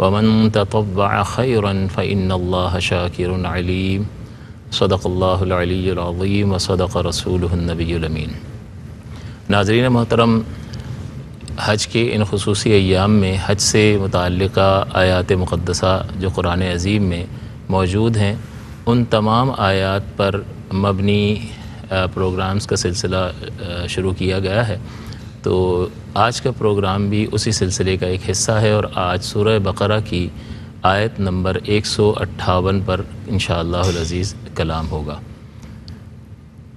वमन ततव्वअ खैरन फ़इन्नल्लाह शाकिरुन अलीम सदक़ल्लाहुल-अलीयुल-अज़ीम व सदक़ रसूलुहुन-नबियुल नाज़रीन मोहतरम हज के इन खसूसी अयाम में हज से मुतल आयात मुक़दसा जो कुरान अज़ीम में मौजूद हैं उन तमाम आयात पर मबनी प्रोग्राम्स का सिलसिला शुरू किया गया है तो आज का प्रोग्राम भी उसी सिलसिले का एक हिस्सा है और आज सूरह बकरा की आयत नंबर एक सौ अट्ठावन पर इन अज़ीज़ कलाम होगा।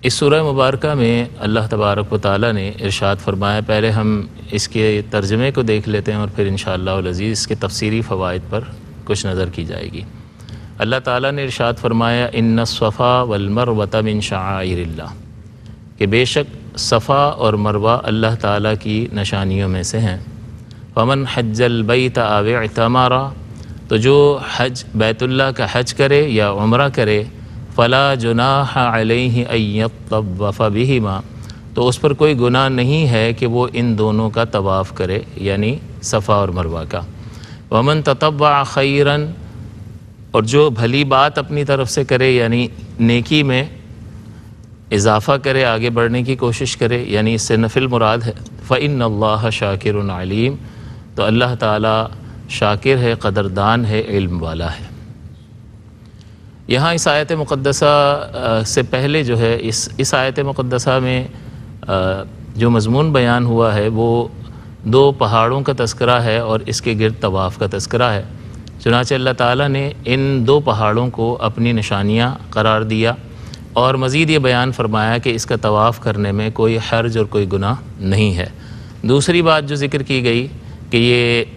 इस सूरह मुबारक में अल्लाह तबारक ताली ने इरशाद फरमाया, पहले हम इसके तर्जमे को देख लेते हैं और फिर इन अज़ीज़ इसके तफसीरी फ़वाद पर कुछ नज़र की जाएगी। अल्लाह ताला ने इरशाद फरमाया इन सफ़ा वलमर वतमिन शाइरिल्ला कि बेशक सफ़ा और मरवा अल्लाह ताला की निशानियों में से हैं। वमन हज्जल बैत आव तमारा तो जो हज बैतुल्ला का हज करे या उम्र करे, फ़ला जुनाह अलैहि बिहिमा तो उस पर कोई गुनाह नहीं है कि वो इन दोनों का तवाफ़ करे, यानी सफ़ा और मरवा का। वमन ततवा खैरन, और जो भली बात अपनी तरफ़ से करे, यानी नेकी में इजाफ़ा करे, आगे बढ़ने की कोशिश करे, यानी इससे नफिल मुराद है। फ़िन अल्लाह शाकिर अलीम। तो अल्लाह ताला शाकिर है, कदरदान है, इल्म वाला है। यहाँ इस आयत मुक़दसा से पहले जो है, इस इस आयत मुक़दसा में जो मजमून बयान हुआ है, वो दो पहाड़ों का तस्करा है और इसके गिरद तवाफ़ का तस्करा है। चुनाच अल्लाह ताला ने इन दो पहाड़ों को अपनी निशानियाँ करार दिया। और मज़ीद ये बयान फरमाया कि इसका तवाफ़ करने में कोई हर्ज और कोई गुनाह नहीं है। दूसरी बात जो ज़िक्र की गई कि ये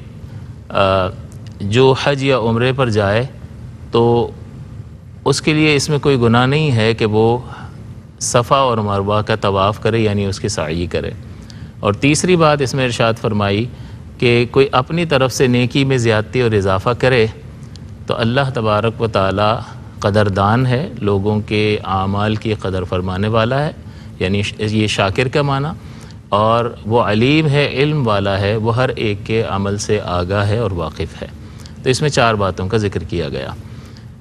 आ, जो हज या उम्र पर जाए तो उसके लिए इसमें कोई गुनाह नहीं है कि वो सफ़ा और मरवा का तवाफ़ करे यानी उसकी साई करे। और तीसरी बात इसमें इरशाद फरमाई कि कोई अपनी तरफ़ से नेकी में ज़्यादती और इजाफ़ा करे तो अल्लाह तबारक व ताली कदरदान है, लोगों के आमाल की कदर फरमाने वाला है, यानी ये शाकिर का माना, और वो अलीम है, इल्म वाला है, वो हर एक के अमल से आगा है और वाकिफ़ है। तो इसमें चार बातों का ज़िक्र किया गया।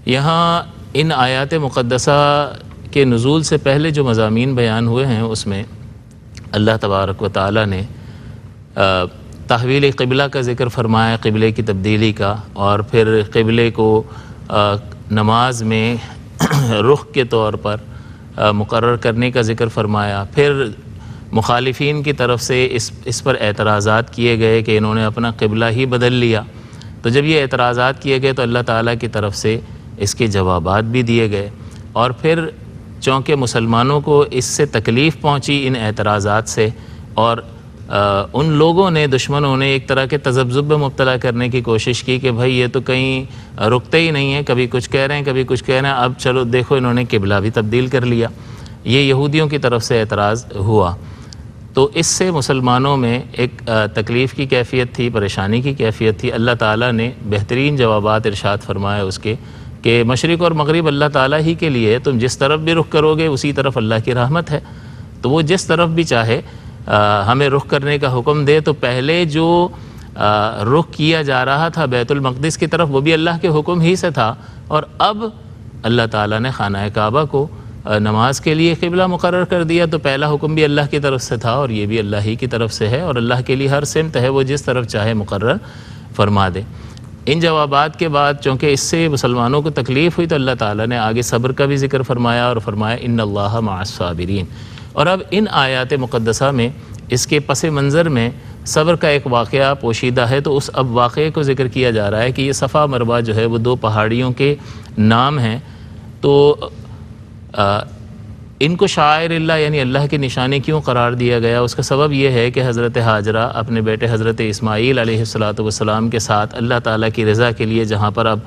यहाँ इन आयात मुक़दसा के नज़ूल से पहले जो मजामी बयान हुए हैं, उसमें अल्लाह तबारक व ताली ने तहवील क़िबला का ज़िक्र फरमाया, क़िबले की तब्दीली का, और फिर क़िबले को नमाज़ में रुख के तौर पर मुकर करने का ज़िक्र फरमाया। फिर मुखालफन की तरफ़ से इस इस पर एतराज़ा किए गए कि इन्होंने अपना क़िबला ही बदल लिया। तो जब ये एतराज़ा किए गए तो अल्लाह ताला की तरफ़ से इसके जवाब भी दिए गए। और फिर चूँकि मुसलमानों को इससे तकलीफ़ पहुँची इन एतराज़ा से, और उन लोगों ने, दुश्मनों ने एक तरह के तजब्ज़ुब में मुबतला करने की कोशिश की कि भाई ये तो कहीं रुकते ही नहीं है, कभी कुछ कह रहे हैं, कभी कुछ कह रहे हैं, अब चलो देखो इन्होंने किबला भी तब्दील कर लिया। ये यहूदियों की तरफ़ से एतराज़ हुआ। तो इससे मुसलमानों में एक तकलीफ़ की कैफियत थी, परेशानी की कैफियत थी। अल्लाह ताला ने बेहतरीन जवाब इरशाद फरमाए उसके कि मशरक़ और मगरब अल्लाह ताला ही के लिए तुम जिस तरफ़ भी रुख करोगे उसी तरफ़ अल्लाह की रहमत है। तो वो जिस तरफ़ भी चाहे हमें रुख करने का हुक्म दे तो पहले जो रुख किया जा रहा था बैतुलमक़दस की तरफ़, वो भी अल्लाह के हुक्म ही से था। और अब अल्लाह ताला ने खाना काबा को नमाज़ के लिए क़िबला मुकर कर दिया तो पहला हुक्म भी अल्लाह की तरफ़ से था, और ये भी अल्लाह ही की तरफ़ से है, और अल्लाह के लिए हर सिमत है, वो जिस तरफ़ चाहे मुकर फरमा दे। इन जवाबात के बाद, चूँकि इससे मुसलमानों को तकलीफ़ हुई तो अल्लाह ताला ने आगे सब्र का भी ज़िक्र फरमाया, और फरमाया इन अल्लाह मासाबरीन और अब इन आयात मुक़दसा में इसके पस मंज़र में सब्र का एक वाक़ पोशीदा है तो उस अब वाक़े को ज़िक्र किया जा रहा है कि ये सफ़ा मरवा जो है वो दो पहाड़ियों के नाम हैं। तो आ, इनको शायर यानी अल्लाह के निशाने क्यों करार दिया गया? उसका सबब यह है कि हज़रत हाजरा अपने बेटे हज़रत इसमाईल सलाम के साथ अल्लाह ताला की रज़ा के लिए जहाँ पर अब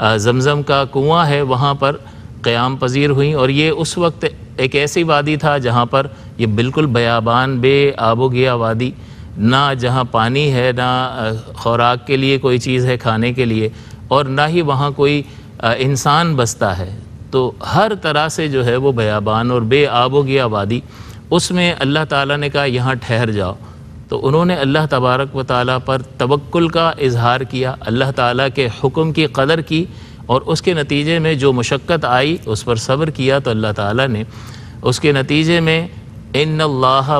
जमज़म का कुआँ है वहाँ पर क़्याम पजीर हुई और ये उस वक्त एक ऐसी वादी था जहाँ पर ये बिल्कुल बयाबान बे आबो गया वादी ना जहाँ पानी है, ना खुराक के लिए कोई चीज़ है खाने के लिए, और ना ही वहाँ कोई इंसान बसता है। तो हर तरह से जो है वो बयाबान और बे आबोगी आबादी उसमें अल्लाह ताला ने कहा, यहाँ ठहर जाओ। तो उन्होंने अल्लाह तबारक व ताली पर तवक्ल का इजहार किया, अल्लाह ताला के हुक्म की कदर की और उसके नतीजे में जो मुशक्क़त आई, उस पर सब्र किया तो अल्लाह ताला ने। उसके नतीजे में इन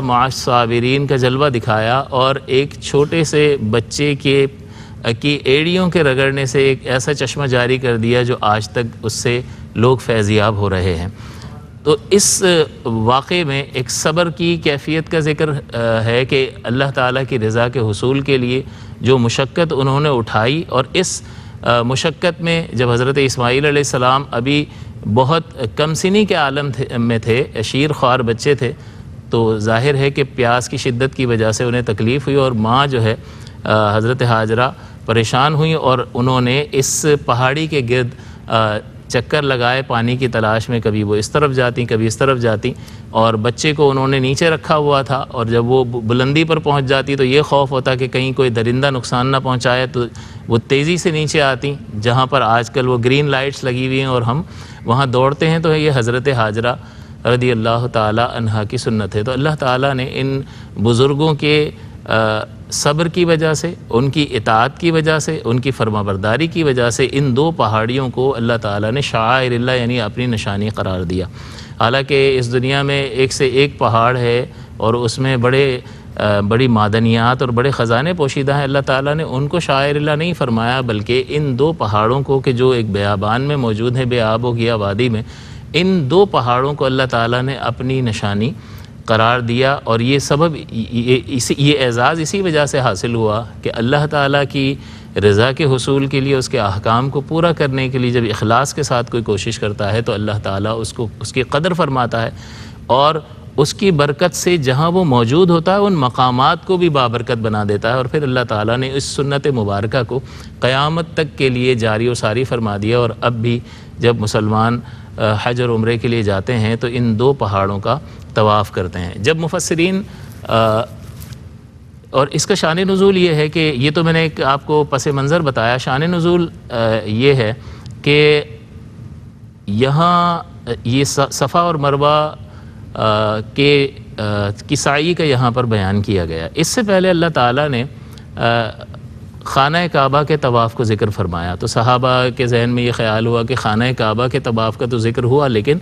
मासावरीन का जलवा दिखाया और एक छोटे से बच्चे के, की एड़ियों के रगड़ने से एक ऐसा चश्मा जारी कर दिया जो आज तक उससे लोग फैज़ियाब हो रहे हैं। तो इस वाक़े में एक सब्र की कैफियत का ज़िक्र है कि अल्लाह ताला की रज़ा के हसूल के लिए जो मुशक्क़त उन्होंने उठाई और इस मुशक्क़त में जब हज़रत इसमाईल अभी बहुत कम सिनी के आलम थे, में थे शीर ख्वार बच्चे थे तो ज़ाहिर है कि प्यास की शिद्दत की वजह से उन्हें तकलीफ़ हुई और माँ जो है हज़रत हाजरा परेशान हुई और उन्होंने इस पहाड़ी के गिरद चक्कर लगाए, पानी की तलाश में कभी वो इस तरफ़ जाती, कभी इस तरफ़ जाती। और बच्चे को उन्होंने नीचे रखा हुआ था और जब वो बुलंदी पर पहुँच जाती तो ये खौफ होता कि कहीं कोई दरिंदा नुकसान ना पहुँचाए तो वो तेज़ी से नीचे आती, जहाँ पर आजकल वो ग्रीन लाइट्स लगी हुई हैं और हम वहाँ दौड़ते हैं तो ये हज़रत हाजरा रदी अल्लाह तहा की सुन्नत है। तो अल्लाह ताला ने इन बुज़ुर्गों के सब्र की वजह से, उनकी इतात की वजह से, उनकी फरमाबरदारी की वजह से इन दो पहाड़ियों को अल्लाह ताला ने शायर यानी अपनी निशानी करार दिया। हालाँकि इस दुनिया में एक से एक पहाड़ है और उसमें बड़े बड़ी मादनियात और बड़े ख़जाने पोशीदा हैं। अल्लाह ताला ने उनको शायर नहीं फरमाया, बल्कि इन दो पहाड़ों को कि जो एक बयाबान में मौजूद है बेआब गया, वादी में, इन दो पहाड़ों को अल्लाह ताला ने अपनी निशानी करार दिया और ये सबब ये, इसी, ये एज़ाज़ इसी वजह से हासिल हुआ कि अल्लाह ताला की रज़ा के हसूल के लिए, उसके अहकाम को पूरा करने के लिए जब अखलास के साथ कोई कोशिश करता है तो अल्लाह ताला उसको, उसकी कदर फरमाता है। और उसकी बरकत से जहाँ वो मौजूद होता है, उन मकामात को भी बाबरकत बना देता है। और फिर अल्लाह ताला ने इस सुन्नत मुबारक को क़यामत तक के लिए जारी व सारी फरमा दिया। और अब भी जब मुसलमान हज और उम्र के लिए जाते हैं तो इन दो पहाड़ों का तवाफ़ करते हैं। जब मुफसरीन और इसका शान नज़ुल ये है कि ये तो मैंने एक आपको पस मंज़र बताया। शान नज़ुल ये है कि यहाँ ये सफ़ा और मरवा के किसाई का यहाँ पर बयान किया गया। इससे पहले अल्लाह ताला ने खाना काबा के तवाफ़ को ज़िक्र फरमाया। तो सहाबा के जहन में ये ख्याल हुआ कि खाना काबा के तवाफ़ का तो ज़िक्र हुआ, लेकिन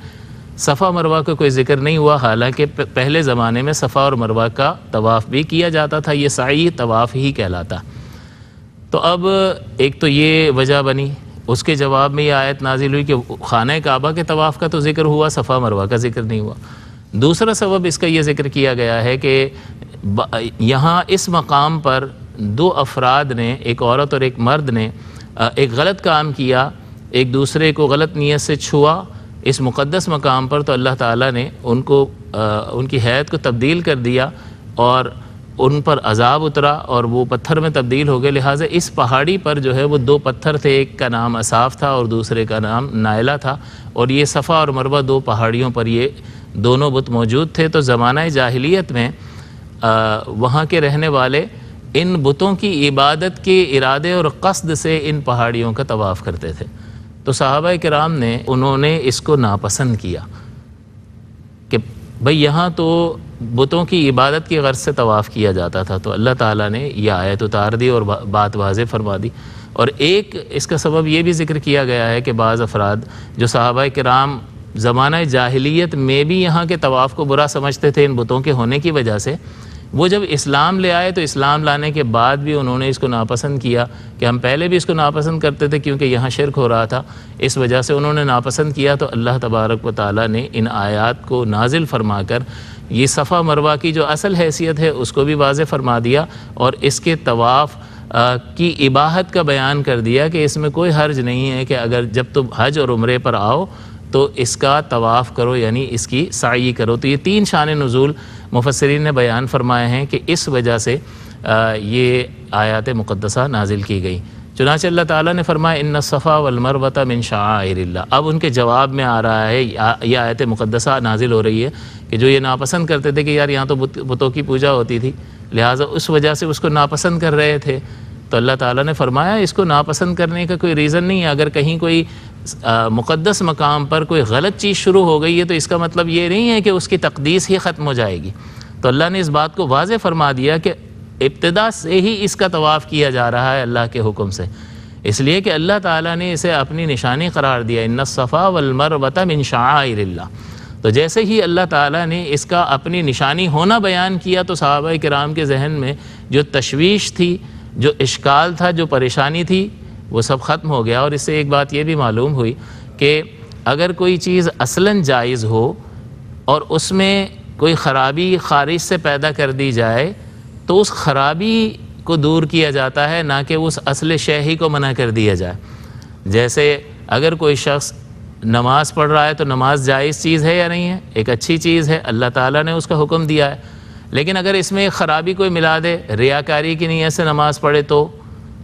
सफ़ा मरवा का कोई ज़िक्र नहीं हुआ। हालाँकि पहले ज़माने में सफ़ा और मरवा का तवाफ़ भी किया जाता था, ये साई तवाफ़ ही कहलाता। तो अब एक तो ये वजह बनी, उसके जवाब में ये आयत नाजिल हुई कि खाना काबा के तवाफ़ का तो ज़िक्र हुआ, सफ़ा मरवा का ज़िक्र नहीं हुआ। दूसरा सबब इसका ये ज़िक्र किया गया है कि यहाँ इस मकाम पर दो अफराद ने, एक औरत और एक मर्द ने एक गलत काम किया, एक दूसरे को गलत नीयत से छुआ इस मुक़दस मकाम पर तो अल्लाह ताला ने उनको आ, उनकी हैत को तब्दील कर दिया और उन पर अजाब उतरा और वो पत्थर में तब्दील हो गए। लिहाजा इस पहाड़ी पर जो है वो दो पत्थर थे एक का नाम असाफ था और दूसरे का नाम नायला था और ये सफ़ा और मरबा दो पहाड़ियों पर ये दोनों बुत मौजूद थे। तो ज़माना जाहिलियत में वहाँ के रहने वाले इन बुतों की इबादत के इरादे और कसद से इन पहाड़ियों का तवाफ़ करते थे। तो साहबा कराम ने, उन्होंने इसको नापसंद किया कि भाई यहाँ तो बुतों की इबादत की गर्ज से तवाफ़ किया जाता था तो अल्लाह ताला ने यह आयत उतार दी और बात वाज फरमा दी। और एक इसका सबब यह भी ज़िक्र किया गया है कि बाज़ अफराद जो साहबा कराम ज़माना जाहिलियत में भी यहाँ के तवाफ़ को बुरा समझते थे इन बुतों के होने की वजह से वो जब इस्लाम ले आए तो इस्लाम लाने के बाद भी उन्होंने इसको नापसंद किया कि हम पहले भी इसको नापसंद करते थे क्योंकि यहाँ शिरक हो रहा था। इस वजह से उन्होंने नापसंद किया तो अल्लाह तबारक व ताली ने इन आयात को नाजिल फरमा कर ये सफ़ा मरवा की जो असल हैसियत है, उसको भी वाज फरमा दिया और इसके तवाफ़ की इबाहत का बयान कर दिया कि इसमें कोई हर्ज नहीं है कि अगर जब तुम हज और उम्र पर आओ तो इसका तवाफ़ करो, यानी इसकी साई करो। तो ये तीन शान नज़ुल मुफसरीन ने बयान फरमाए हैं कि इस वजह से ये आयात मुक़दसा नाजिल की गई। चुनाच अल्लाह ताला ने फरमाया इन सफ़ा वलमरवता मिन शाह अब उनके जवाब में आ रहा है, ये आयत मुक़दसा नाजिल हो रही है कि जो ये नापसंद करते थे कि यार यहाँ तो बुतों की पूजा होती थी, लिहाजा उस वजह से उसको नापसंद कर रहे थे। तो अल्लाह ताला ने फरमाया, इसको नापसंद करने का कोई रीज़न नहीं है। अगर कहीं कोई मुक़दस मकाम पर कोई गलत चीज़ शुरू हो गई है तो इसका मतलब ये नहीं है कि उसकी तकदीस ही ख़त्म हो जाएगी। तो अल्लाह ने इस बात को वाज फरमा दिया कि इब्तदा से ही इसका तवाफ़ किया जा रहा है अल्लाह के हुक्म से। इसलिए कि अल्लाह ताला ने इसे अपनी निशानी करार दिया इन सफ़ा वलमर वतम इन शाह तो जैसे ही अल्लाह ताला ने इसका अपनी निशानी होना बयान किया तो साहब कराम के जहन में जो तशवीश थी, जो इश्काल था, जो परेशानी थी वो सब ख़त्म हो गया और इससे एक बात ये भी मालूम हुई कि अगर कोई चीज़ असलन जायज़ हो और उसमें कोई ख़राबी खारिज से पैदा कर दी जाए तो उस ख़राबी को दूर किया जाता है, ना कि उस असल शय ही को मना कर दिया जाए। जैसे अगर कोई शख्स नमाज़ पढ़ रहा है तो नमाज़ जायज़ चीज़ है या नहीं है? एक अच्छी चीज़ है, अल्लाह ताला ने उसका हुक्म दिया है। लेकिन अगर इसमें ख़राबी कोई मिला दे, रियाकारी की नीयत से नमाज़ पढ़े तो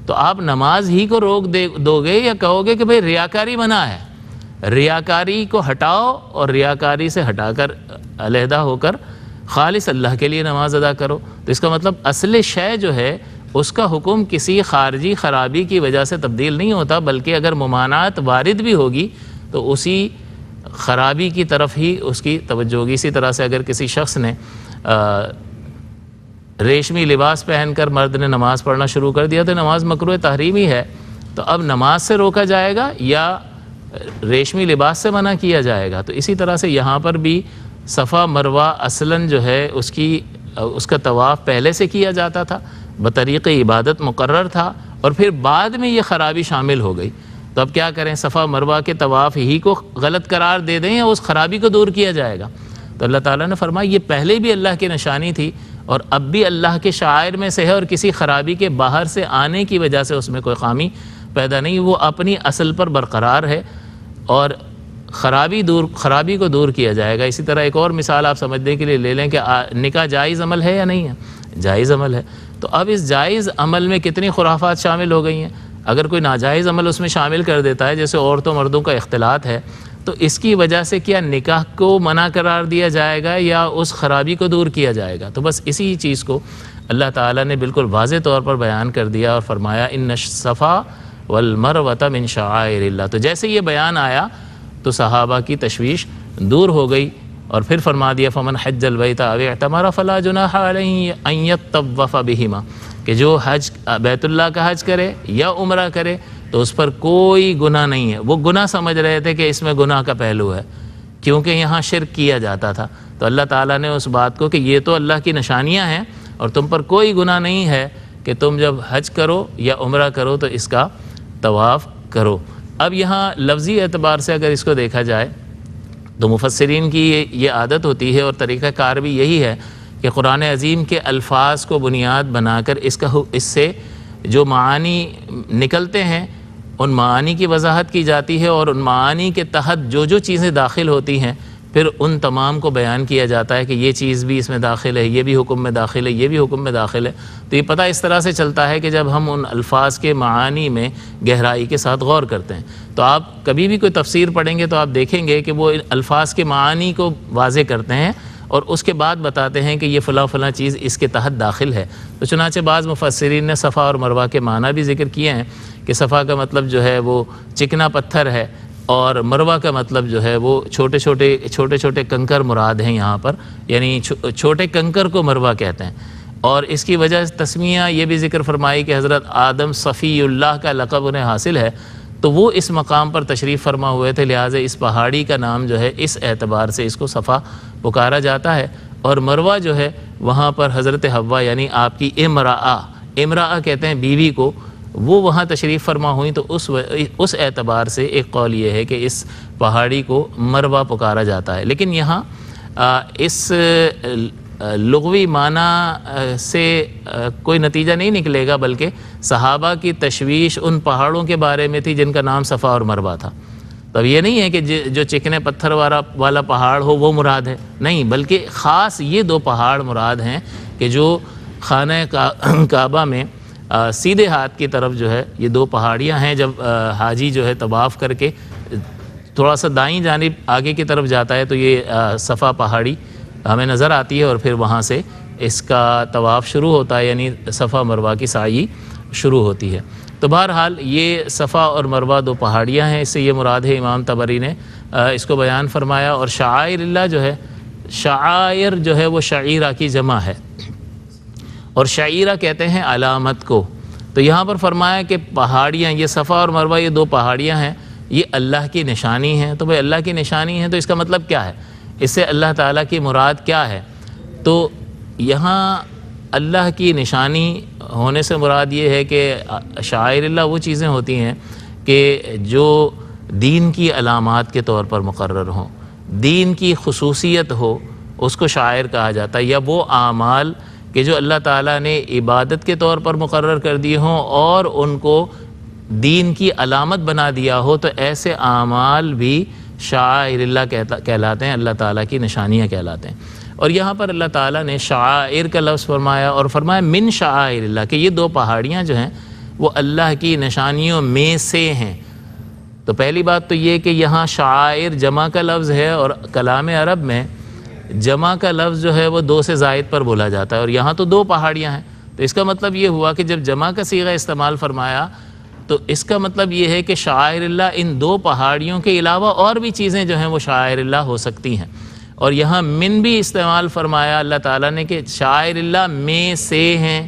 तो आप नमाज़ ही को रोक दे, दोगे या कहोगे कि भाई रियाकारी बना है? रियाकारी को हटाओ और रियाकारी से हटाकर, अलहदा होकर खालिस अल्लाह के लिए नमाज़ अदा करो। तो इसका मतलब असल शय जो है, उसका हुक्म किसी खारजी ख़राबी की वजह से तब्दील नहीं होता, बल्कि अगर ममानात वारिद भी होगी तो उसी ख़राबी की तरफ़ ही उसकी तवज्जो होगी। इसी तरह से अगर किसी शख्स ने रेशमी लिबास पहनकर मर्द ने नमाज़ पढ़ना शुरू कर दिया तो नमाज़ मकरू तहरीमी है तो अब नमाज़ से रोका जाएगा या रेशमी लिबास से मना किया जाएगा? तो इसी तरह से यहाँ पर भी सफ़ा मरवा असलन जो है, उसकी, उसका तवाफ़ पहले से किया जाता था, बतरीक़ इबादत मुकर था और फिर बाद में ये ख़राबी शामिल हो गई। तो अब क्या करें, सफ़ा मरवा के तवाफ़ ही को गलत करार दे दें या उस ख़राबी को दूर किया जाएगा? तो अल्लाह ताला ने फरमाया, ये पहले भी अल्लाह की निशानी थी और अब भी अल्लाह के शायर में से है और किसी ख़राबी के बाहर से आने की वजह से उसमें कोई खामी पैदा नहीं, वो अपनी असल पर बरकरार है और ख़राबी दूर, ख़राबी को दूर किया जाएगा। इसी तरह एक और मिसाल आप समझने के लिए ले लें कि निका जायज़ अमल है या नहीं है? जायज़ अमल है। तो अब इस जायज़ अमल में कितनी खुराफात शामिल हो गई हैं? अगर कोई नाजायज़ अमल उसमें शामिल कर देता है, जैसे औरतों मर्दों का अख्तिलात है तो इसकी वजह से क्या निकाह को मना करार दिया जाएगा या उस ख़राबी को दूर किया जाएगा? तो बस इसी चीज़ को अल्लाह ताला ने बिल्कुल वाज तौर पर बयान कर दिया और फरमाया इन सफ़ा वलमर वतम इन शाह तो जैसे ये बयान आया तो सहाबा की तशवीश दूर हो गई और फिर फरमा दिया, फ़मन हज हजलबैता तमारा फ़ला जुनात तवफ़ा बिहिमा। कि जो हज बैतुल्ला का हज करे या उम्र करे तो उस पर कोई गुनाह नहीं है। वो गुनाह समझ रहे थे कि इसमें गुनाह का पहलू है, क्योंकि यहाँ शिरक किया जाता था। तो अल्लाह ताला ने उस बात को कि ये तो अल्लाह की निशानियाँ हैं और तुम पर कोई गुनाह नहीं है कि तुम जब हज करो या उम्र करो तो इसका तवाफ़ करो। अब यहाँ लफ्ज़ी एतबार से अगर इसको देखा जाए तो मुफसरीन की ये ये आदत होती है और तरीक़ाकार भी यही है कि कुरान अज़ीम के अल्फाज को बुनियाद बनाकर इसका इससे जो मानी निकलते हैं उन मानी की वजाहत की जाती है और उन मानी के तहत जो जो चीज़ें दाखिल होती हैं, फिर उन तमाम को बयान किया जाता है कि ये चीज़ भी इसमें दाखिल है, ये भी हुक्म में दाखिल है, ये भी हुक्म में दाखिल है। तो ये पता इस तरह से चलता है कि जब हम उन अल्फाज के मानी में गहराई के साथ गौर करते हैं तो आप कभी भी कोई तफसीर पढ़ेंगे तो आप देखेंगे कि वो अल्फाज के मानी को वाजे करते हैं और उसके बाद बताते हैं कि ये फ़ला फ़ला चीज़ इसके तहत दाखिल है। तो चुनाचे बाज़ मुफसरीन ने सफ़ा और मरवा के माना भी ज़िक्र किए हैं कि सफ़ा का मतलब जो है वो चिकना पत्थर है और मरवा का मतलब जो है वो छोटे छोटे छोटे छोटे कंकर मुराद हैं यहाँ पर यानी छो, छोटे कंकर को मरवा कहते हैं। और इसकी वजह तस्मिया ये भी ज़िक्र फरमाई कि हज़रत आदम सफ़ील्ला का लकब उन्हें हासिल है। तो वो इस मकाम पर तशरीफ़ फरमा हुए थे, लिहाजा इस पहाड़ी का नाम जो है, इस एतबार से इसको सफ़ा पुकारा जाता है। और मरवा जो है, वहाँ पर हज़रत हवा यानी आपकी इमरा इमरा कहते हैं बीवी को, वो वहाँ तशरीफ़ फरमा हुई। तो उस उस एतबार से एक कौल ये है कि इस पहाड़ी को मरवा पुकारा जाता है। लेकिन यहाँ इस लगवी माना से कोई नतीजा नहीं निकलेगा बल्कि सहाबा की तशवीश उन पहाड़ों के बारे में थी जिनका नाम सफ़ा और मरवा था। तब ये नहीं है कि जो चिकने पत्थर वाला वाला पहाड़ हो वो मुराद है। नहीं बल्कि ख़ास ये दो पहाड़ मुराद हैं कि जो खाना काबा में आ, सीधे हाथ की तरफ़ जो है ये दो पहाड़ियाँ हैं जब आ, हाजी जो है तवाफ़ करके थोड़ा सा दाई जानब आगे की तरफ़ जाता है तो ये सफ़ा पहाड़ी हमें नज़र आती है और फिर वहाँ से इसका तवाफ़ शुरू होता है, यानी सफ़ा मरवा की साई शुरू होती है। तो बहरहाल ये सफ़ा और मरवा दो पहाड़ियाँ हैं, इससे ये मुराद है इमाम तबरी ने इसको बयान फरमाया और शायर जो है, शायर जो है वो शायरा की जमा है। और शायरा कहते हैं अलामत को। तो यहाँ पर फरमाया कि पहाड़ियाँ, ये सफ़ा और मरवा ये दो पहाड़ियाँ हैं, ये अल्लाह की निशानी है। तो भाई अल्लाह की निशानी है तो इसका मतलब क्या है? इससे अल्लाह ताला की मुराद क्या है? तो यहाँ अल्लाह की निशानी होने से मुराद ये है कि शायर वो चीज़ें होती हैं कि जो दीन की अलामत के तौर पर मुकर हों। दीन की खसूसियत हो, उसको शायर कहा जाता है, या वो आमाल कि जो अल्लाह ताला ने इबादत के तौर पर मुकर कर दिए हों और उनको दीन की अलामत बना दिया हो तो ऐसे आमाल भी शायर कहता, कहलाते हैं, अल्लाह ताला की निशानियाँ कहलाते हैं। और यहाँ पर अल्लाह ताला ने शायर का लफ्ज़ फरमाया और फरमाया, मिन शायर कि ये दो पहाड़ियाँ जो हैं, वो अल्लाह की निशानियों में से हैं। तो पहली बात तो ये कि यहाँ शायर जमा का लफ्ज़ है और कलाम अरब में जमा का लफ्ज़ जो है वो दो से जायद पर बोला जाता है। और यहाँ तो दो पहाड़ियाँ हैं। तो इसका मतलब ये हुआ कि जब जमा का सीगा इस्तेमाल फरमाया तो इसका मतलब ये है कि शायर इन दो पहाड़ियों के अलावा और भी चीज़ें जो हैं वो शायर हो सकती हैं। और यहाँ मिन भी इस्तेमाल फरमाया अल्लाह ताला ने कि शायर में से हैं।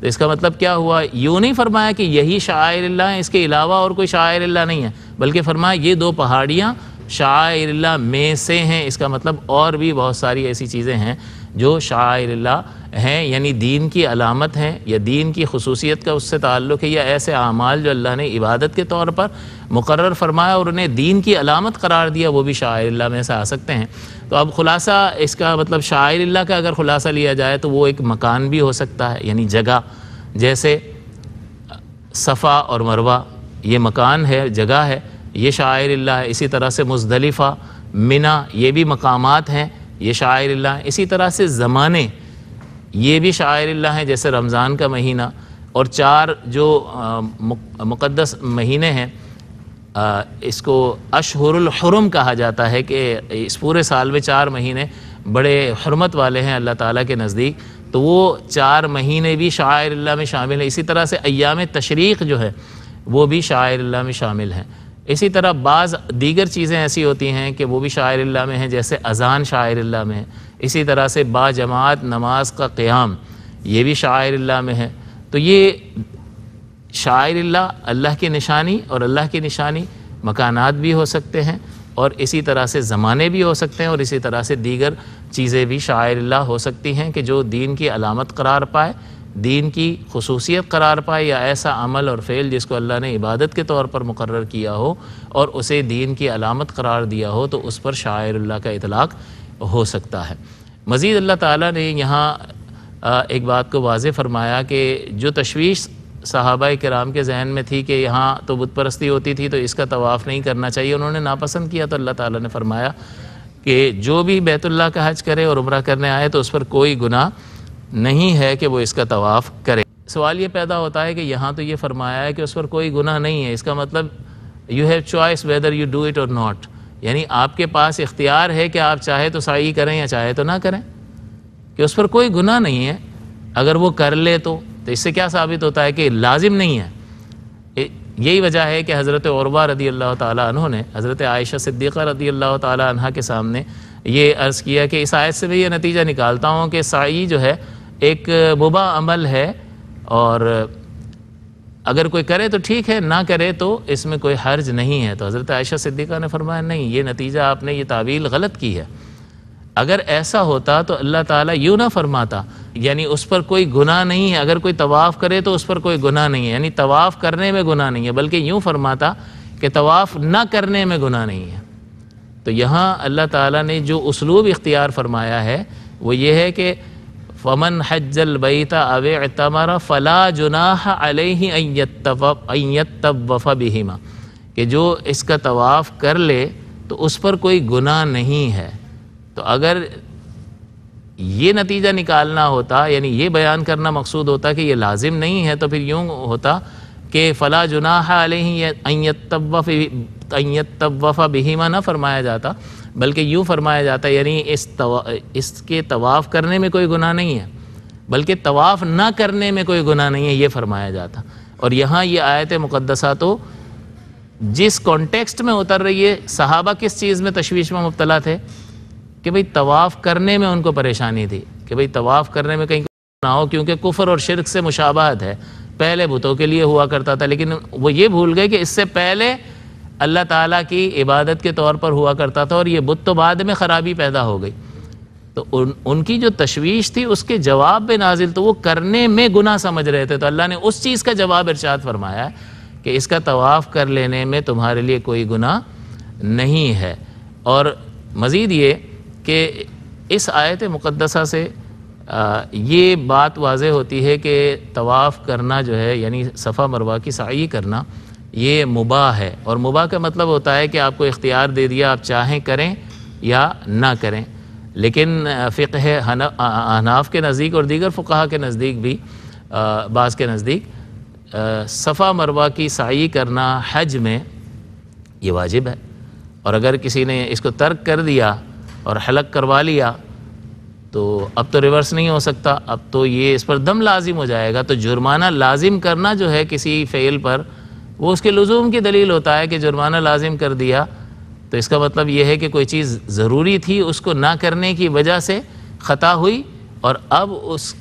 तो इसका मतलब क्या हुआ? यूँ नहीं फरमाया कि यही शायर हैं, इसके अलावा और कोई शायर नहीं है, बल्कि फरमाया ये दो पहाड़ियाँ शायर में से हैं। इसका मतलब और भी बहुत सारी ऐसी चीज़ें हैं। जो शायर हैं, यानी दीन की अलामत हैं, या दीन की खसूसियत का उससे ताल्लुक़ है, या ऐसे अमाल जो अल्लाह ने इबादत के तौर पर मुकर फरमाया और उन्हें दीन की अलामत करार दिया, वो भी शायर में से आ सकते हैं। तो अब ख़ुलासा इसका मतलब शायर का अगर ख़ुलासा लिया जाए तो वो एक मकान भी हो सकता है, यानी जगह। जैसे सफ़ा और मरवा, ये मकान है, जगह है, ये शायर है। इसी तरह से मुजदलिफ़ा, मिना, ये भी मकामात हैं। ये शायर इसी तरह से ज़माने, ये भी शायर हैं जैसे रमज़ान का महीना और चार जो मुक़दस महीने हैं इसको अशहुरम कहा जाता है कि इस पूरे साल में चार महीने बड़े हरमत वाले हैं अल्लाह ताला के नज़दीक। तो वो चार महीने भी शायर में शामिल हैं। इसी तरह से अयाम तशरीक़ जो है, वो भी शायर में शामिल हैं। इसी तरह बाज़ दीगर चीज़ें ऐसी होती हैं कि वो भी शायर में हैं, जैसे अज़ान शायर में है। इसी तरह से बाजमात, नमाज़ का क़्याम, ये भी शायर में है। तो ये शायर अल्लाह की निशानी और अल्लाह की निशानी मकानात भी हो सकते हैं और इसी तरह से ज़माने भी हो सकते हैं और इसी तरह से दीगर चीज़ें भी शायर हो सकती हैं कि जो दीन की अलामत करार पाए दीन की खसूसियत करार पाए या ऐसा अमल और फ़ेल जिसको अल्लाह ने इबादत के तौर पर मुकर किया हो और उसे दीन की अलामत करार दिया हो तो उस पर शायर का इतलाक़ हो सकता है। मज़ीद अल्लाह ताला ने यहाँ एक बात को वाज फरमाया कि जो तशवीश सहाबा कराम के जहन में थी कि यहाँ तो बुत परस्ती होती थी तो इसका तवाफ़ नहीं करना चाहिए, उन्होंने नापसंद किया तो अल्लाह ताला ने फरमाया कि जो भी बैतुल्ला का हज करे और उम्र करने आए तो उस पर कोई गुनाह नहीं है कि वो इसका तवाफ़ करे। सवाल ये पैदा होता है कि यहाँ तो ये फरमाया है कि उस पर कोई गुनाह नहीं है। इसका मतलब you have choice whether you do it और नॉट यानी आपके पास इख्तियार है कि आप चाहे तो साई करें या चाहे तो ना करें। कि उस पर कोई गुनाह नहीं है। अगर वो कर ले तो तो इससे क्या साबित होता है कि लाजिम नहीं है? यही वजह है कि हज़रत औरबा रदी अल्लाह तु ने, हज़रत आयशा सिद्दीक़ा रदी अल्लाह तह के सामने ये अर्ज़ किया कि इस आयत से मैं ये नतीजा निकालता हूँ कि साई जो है एक मुबा अमल है और अगर कोई करे तो ठीक है, ना करे तो इसमें कोई हर्ज नहीं है। तो हज़रत आयशा सिद्दीक़ा ने फरमाया, नहीं, ये नतीजा आपने, ये तावील गलत की है। अगर ऐसा होता तो अल्लाह ताला यूँ ना फरमाता, यानी उस पर कोई गुनाह नहीं है। अगर कोई तवाफ़ करे तो उस पर कोई गुनाह नहीं है। यानी तवाफ़ करने में गुनाह नहीं है, बल्कि यूँ फरमाता कि तवाफ़ ना करने में गुनाह नहीं है। तो यहाँ अल्लाह ताला ने जो उसलूब इख्तियार फरमाया है, वो ये है कि फ़मन हज्जल बैता अव तमरा फ़ला जुनाह अलैहि बिहिमा कि जो इसका तवाफ़ कर ले तो उस पर कोई गुनाह नहीं है तो अगर ये नतीजा निकालना होता यानी ये बयान करना मकसूद होता कि ये लाजिम नहीं है तो फिर यूँ होता कि फ़ला जुनाह तवफ़ा बिहिमा ना फरमाया जाता बल्कि यूँ फरमाया जाता है, यानी इस तवा, इसके तवाफ़ करने में कोई गुनाह नहीं है, बल्कि तवाफ़ ना करने में कोई गुनाह नहीं है, ये फरमाया जाता। और यहाँ ये आयत मुक़दसा तो जिस कॉन्टेक्स्ट में उतर रही है, सहाबा किस चीज़ में तशवीश में मुबतला थे? कि भाई तवाफ़ करने में उनको परेशानी थी, कि भाई तवाफ़ करने में कहीं ना हो, क्योंकि कुफर और शिरक से मुशाबहत है। पहले बुतों के लिए हुआ करता था, लेकिन वो ये भूल गए कि इससे पहले अल्लाह ताला की इबादत के तौर पर हुआ करता था और ये बुत तो बाद में ख़राबी पैदा हो गई। तो उन, उनकी जो तशवीश थी, उसके जवाब में नाजिल तो वो करने में गुना समझ रहे थे। तो अल्लाह ने उस चीज़ का जवाब इरशाद फरमाया कि इसका तवाफ़ कर लेने में तुम्हारे लिए कोई गुना नहीं है। और मज़ीद ये कि इस आयत मुक़दसा से ये बात वाज होती है कि तवाफ़ करना जो है, यानी सफ़ा मरवा की साई करना ये मुबा है। और मुबा का मतलब होता है कि आपको इख्तियार दे दिया, आप चाहें करें या ना करें। लेकिन फ़िक हनाफ के नज़दीक और दीगर फ़ुका के नज़दीक भी बाज़ के नज़दीक सफ़ा मरवा की साई करना हज में ये वाजिब है। और अगर किसी ने इसको तर्क कर दिया और हलक करवा लिया तो अब तो रिवर्स नहीं हो सकता। अब तो ये इस पर दम लाजिम हो जाएगा। तो जुर्माना लाजिम करना जो है किसी फ़ेल पर वो उसके लजूम की दलील होता है कि जुर्माना लाजिम कर दिया। तो इसका मतलब ये है कि कोई चीज़ ज़रूरी थी, उसको ना करने की वजह से ख़ता हुई और अब उस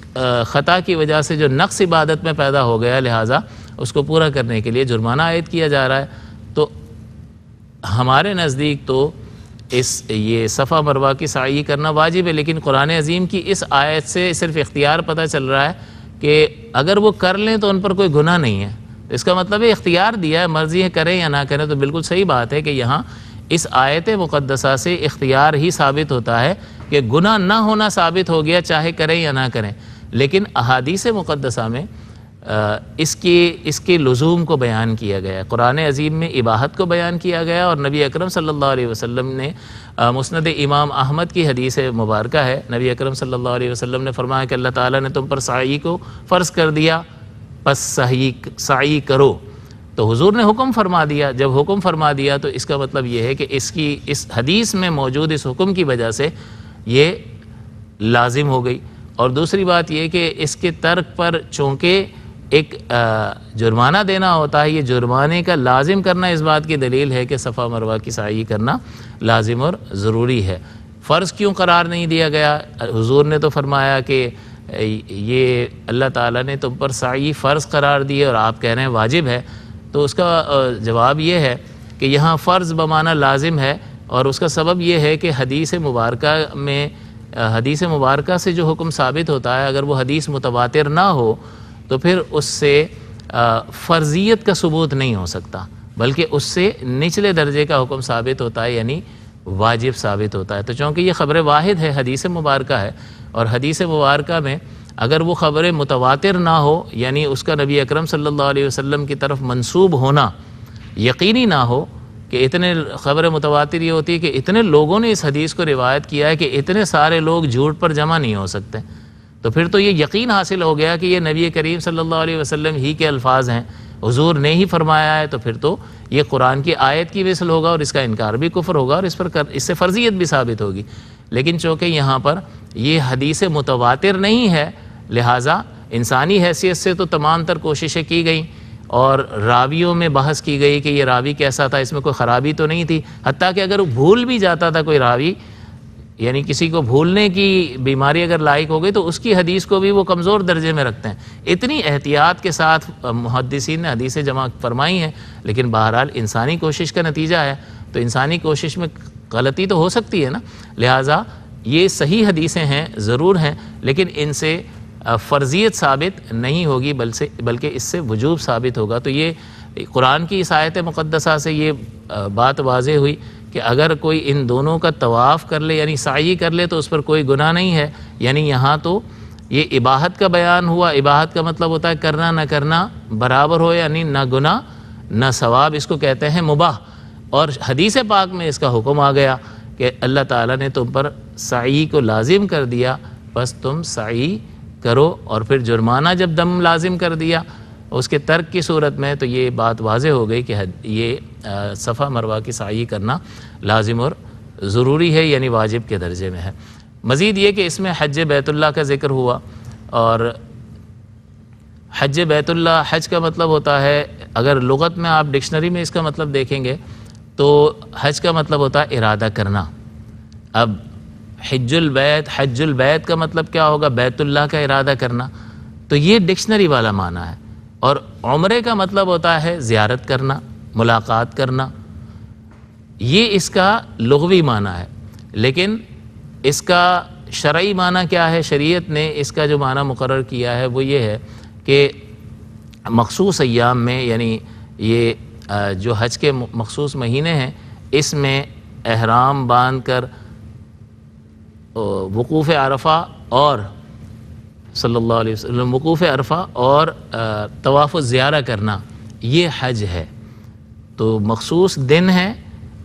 ख़ता की वजह से जो नक्स इबादत में पैदा हो गया, लिहाजा उसको पूरा करने के लिए जुर्माना आयद किया जा रहा है। तो हमारे नज़दीक तो इस, ये सफ़ा मरवा की साई करना वाजिब है, लेकिन कुरान अजीम की इस आयत से सिर्फ़ इख्तियार पता चल रहा है कि अगर वो कर लें तो उन पर कोई गुनाह नहीं है। इसका मतलब है, इख्तियार दिया है, मर्ज़ी है, करें या ना करें तो बिल्कुल सही बात है कि यहाँ इस आयत मुक़दसा से इख्तियार ही साबित होता है कि गुनाह ना होना साबित हो गया, चाहे करें या ना करें। लेकिन अहादीस मुक़दसा में इसकी, इसके लजूम को बयान किया गया कुरान अजीम में इबाहत को बयान किया गया और नबी अकरम सल्लल्लाहु अलैहि वसल्लम ने मुस्ंद इमाम अहमद की हदीस मुबारक है। नबी अकरम सल्लल्लाहु अलैहि वसल्लम ने फरमाया कि अल्लाह ताला ने तुम पर साई को फ़र्ज़ कर दिया। बस सही साई करो। तो हुजूर ने हुक्म फरमा दिया। जब हुक्म फरमा दिया तो इसका मतलब ये है कि इसकी, इस हदीस में मौजूद इस हुक्म की वजह से ये लाजिम हो गई। और दूसरी बात यह कि इसके तर्क पर चूँकि एक जुर्माना देना होता है, ये जुर्माने का लाजिम करना इस बात की दलील है कि सफ़ा मरवा की साई करना लाजिम और ज़रूरी है। फ़र्ज़ क्यों करार नहीं दिया गया? हुजूर ने तो फरमाया कि ये अल्लाह ताला ने तुम पर साई फ़र्ज़ करार दिए और आप कह रहे हैं वाजिब है। तो उसका जवाब ये है कि यहाँ फ़र्ज़ बमाना लाजिम है और उसका सबब यह है कि हदीस मुबारक में हदीस मुबारक से जो हुक्म साबित होता है, अगर वो हदीस मुतवातिर ना हो तो फिर उससे फ़र्जियत का सबूत नहीं हो सकता, बल्कि उससे निचले दर्जे का हुक्म साबित होता है, यानी वाजिब साबित होता है। तो चूँकि ये ख़बर वाहिद है, हदीस मुबारक है और हदीस मुबारक में अगर वो ख़बर मुतवातिर ना हो यानी उसका नबी अकरम सल्लल्लाहु अलैहि वसल्लम की तरफ़ मंसूब होना यकीनी ना हो कि इतने ख़बर मुतवातिर ये होती है कि इतने लोगों ने इस हदीस को रिवायत किया है कि इतने सारे लोग झूठ पर जमा नहीं हो सकते। तो फिर तो ये यकीन हासिल हो गया कि ये नबी करीम सल्लल्लाहु अलैहि ही के अल्फाज हैं। हुजूर ने ही फरमाया है तो फिर तो ये कुरान की आयत की मिसल होगा और इसका इनकार भी कुफर होगा और इस पर कर, इससे फ़र्जियत भी साबित होगी। लेकिन चूँकि यहाँ पर ये हदीस मुतवातिर नहीं है। लिहाजा इंसानी हैसियत से तो तमाम तर कोशिशें की गई और रावियों में बहस की गई कि ये रावी कैसा था, इसमें कोई ख़राबी तो नहीं थी। हती कि अगर भूल भी जाता था कोई रावी, यानी किसी को भूलने की बीमारी अगर लायक हो गई तो उसकी हदीस को भी वो कमज़ोर दर्जे में रखते हैं। इतनी एहतियात के साथ मुहदसिन ने हदीसें जमा फरमाई हैं, लेकिन बहरहाल इंसानी कोशिश का नतीजा है। तो इंसानी कोशिश में गलती तो हो सकती है ना। लिहाजा ये सही हदीसें हैं, ज़रूर हैं, लेकिन इनसे फ़र्जियत साबित नहीं होगी बल से बल्कि इससे वजूब साबित होगा। तो ये, कुरान की इस आयत मुक़दसा से ये बात वाज हुई कि अगर कोई इन दोनों का तवाफ़ कर ले, यानी साई कर ले तो उस पर कोई गुनाह नहीं है। यानी यहाँ तो ये इबाहत का बयान हुआ। इबाहत का मतलब होता है करना, ना करना बराबर हो, यानी ना गुना ना सवाब, इसको कहते हैं मुबाह। और हदीस पाक में इसका हुक्म आ गया। कि अल्लाह ताला ने तुम पर साई को लाजिम कर दिया, बस तुम साई करो और फिर जुर्माना जब दम लाजिम कर दिया। उसके तर्क की सूरत में तो ये बात वाज हो गई कि ये सफ़ा मरवा की साई करना लाजिम और ज़रूरी है, यानी वाजिब के दर्जे में है। मज़ीद ये कि इसमें हज बैतुल्ला का ज़िक्र हुआ और हज बैतुल्ला हज का मतलब होता है, अगर लगत में आप डिक्शनरी में इसका मतलब देखेंगे तो हज का मतलब होता है इरादा करना। अब हज्जुल बैत हज्जुल बैत का मतलब क्या होगा? बैतुल्ला का इरादा करना। तो ये डिक्शनरी वाला माना है। और उम्र का मतलब होता है ज़्यारत करना, मुलाकात करना। ये इसका लगवी माना है। लेकिन इसका शरई माना क्या है? शरीयत ने इसका जो माना मुकर किया है, वो ये है कि मखसूस अयाम में, यानी ये जो हज के मखसूस महीने हैं, इसमें अहराम बाँध कर वकूफ़ अरफ़ा और, सल्लल्लाहु अलैहि वसल्लम, वकूफ़ अरफ़ा और तवाफ़ ज़्यारा करना, ये हज है। तो मखसूस दिन है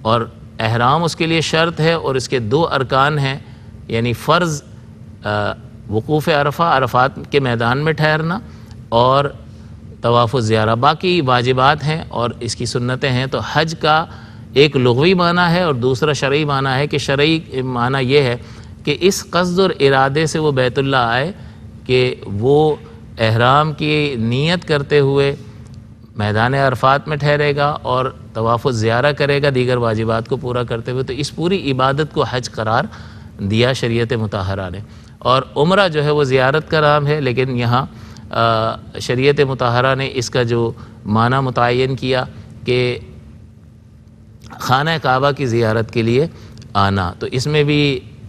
और अहराम उसके लिए शर्त है और इसके दो अरकान हैं, यानी फ़र्ज़ वकूफ़ अरफ़ा, अरफात के मैदान में ठहरना और तवाफ़ ज़्यारा। बाकी वाजिबात हैं और इसकी सुन्नतें हैं। तो हज का एक लगवी माना है और दूसरा शरई माना है कि शरई माना यह है कि इस कस्द और इरादे से वो बैतुल्ला आए कि वो अहराम की नीयत करते हुए मैदान अरफात में ठहरेगा और तवाफ़ ज़्यारा करेगा दीगर वाजिबात को पूरा करते हुए। तो इस पूरी इबादत को हज करार दिया शरीयत मतहरा ने। और उम्र जो है वो ज़्यारत का नाम है, लेकिन यहाँ शरीयत मतहरा ने इसका जो माना मुतन किया कि खाना काबा की ज़ियारत के लिए आना। तो इसमें भी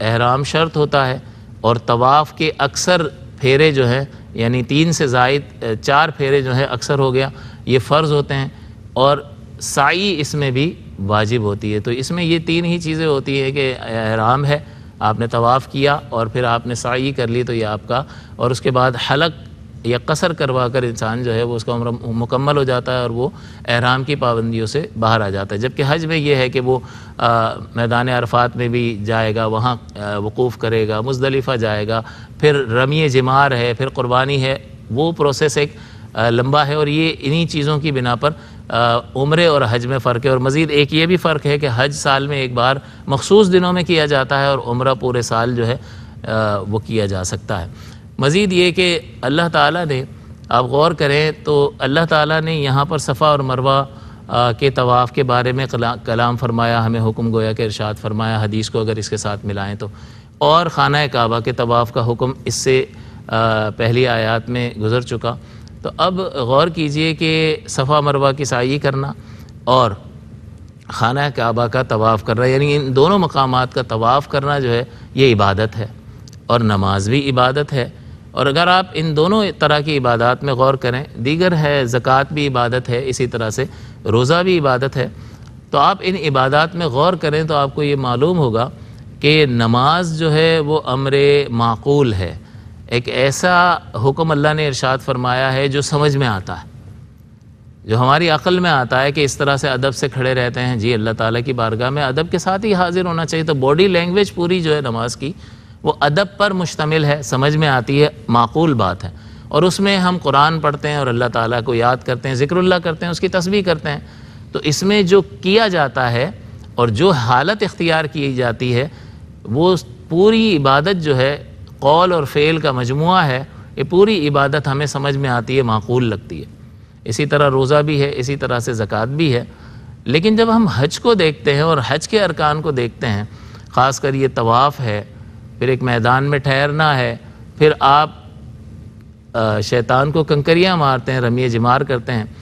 अहराम शर्त होता है और तवाफ़ के अक्सर फेरे जो हैं, यानी तीन से जायद चार फेरे जो हैं अक्सर हो गया, ये फ़र्ज़ होते हैं और साई इसमें भी वाजिब होती है। तो इसमें ये तीन ही चीज़ें होती हैं कि अहराम है, आपने तवाफ़ किया और फिर आपने साई कर ली तो ये आपका, और उसके बाद हलक या कसर करवा कर इंसान जो है वो उसका उम्र मुकम्मल हो जाता है और वो एहराम की पाबंदियों से बाहर आ जाता है। जबकि हज में ये है कि वो मैदान अरफात में भी जाएगा, वहाँ वकूफ़ करेगा, मुजदलिफ़ा जाएगा, फिर रमी जमार है, फिर क़ुरबानी है, वो प्रोसेस एक लंबा है और ये इन्हीं चीज़ों की बिना पर उम्र और हज में फ़र्क है। और मज़ीद एक ये भी फ़र्क है कि हज साल में एक बार मखसूस दिनों में किया जाता है और उम्र पूरे साल जो है वो किया जा सकता है। मज़ीद ये कि अल्लाह ताला ने आप गौर करें तो अल्लाह ताला ने यहाँ पर सफ़ा और मरवा के तवाफ़ के बारे में कला, कलाम फरमाया हमें हुक्म गोया के इरशाद फरमाया हदीस को अगर इसके साथ मिलाएँ तो। और खाना काबा के तवाफ़ का हुक्म इससे पहली आयात में गुज़र चुका। तो अब गौर कीजिए कि सफ़ा मरवा की साई करना और खाना काबा का तवाफ़ करना यानी इन दोनों मकाम का तवाफ़ करना जो है ये इबादत है। और नमाज़ भी इबादत है। और अगर आप इन दोनों तरह की इबादत में गौर करें, दीगर है, ज़क़़त भी इबादत है, इसी तरह से रोज़ा भी इबादत है तो आप इन इबादत में गौर करें तो आपको ये मालूम होगा कि नमाज़ जो है वो अमर माकूल है। एक ऐसा हुक्म अल्लाह ने इरशाद फरमाया है जो समझ में आता है, जो हमारी अक़ल में आता है कि इस तरह से अदब से खड़े रहते हैं। जी, अल्लाह ताला की बारगाह में अदब के साथ ही हाजिर होना चाहिए तो बॉडी लैंग्वेज पूरी जो है नमाज़ की वो अदब पर मुश्तमिल है, समझ में आती है, माकूल बात है। और उसमें हम कुरान पढ़ते हैं और अल्लाह ताला को याद करते हैं, ज़िक्रुल्लाह करते हैं, उसकी तस्वीर करते हैं। तो इसमें जो किया जाता है और जो हालत इख्तियार की जाती है, वो पूरी इबादत जो है, कौल और फ़ेल का मजमु है, ये पूरी इबादत हमें समझ में आती है, माकूल लगती है। इसी तरह रोज़ा भी है, इसी तरह से ज़क़़त भी है। लेकिन जब हम हज को देखते हैं और हज के अरकान को देखते हैं ख़ास कर ये तवाफ़ है फिर एक मैदान में ठहरना है, फिर आप शैतान को कंकरियाँ मारते हैं रमी जमार करते हैं।